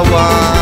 Palawan